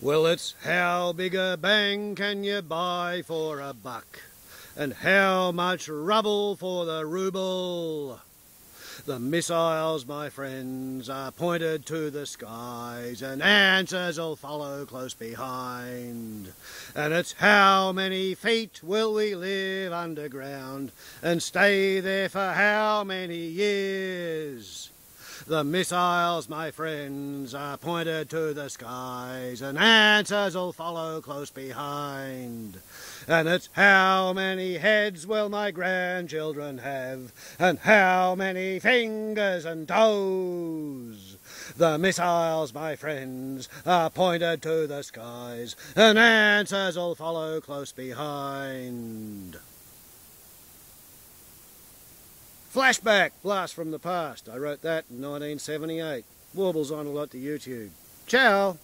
Well, it's how big a bang can you buy for a buck? And how much rubble for the ruble? The missiles, my friends, are pointed to the skies, and answers'll follow close behind. And it's how many feet will we live underground, and stay there for how many years? The missiles, my friends, are pointed to the skies, and answers'll follow close behind. And it's how many heads will my grandchildren have, and how many fingers and toes? The missiles, my friends, are pointed to the skies, and answers'll follow close behind. Flashback, Blast from the Past. I wrote that in 1978. Warbles on a lot to YouTube. Ciao!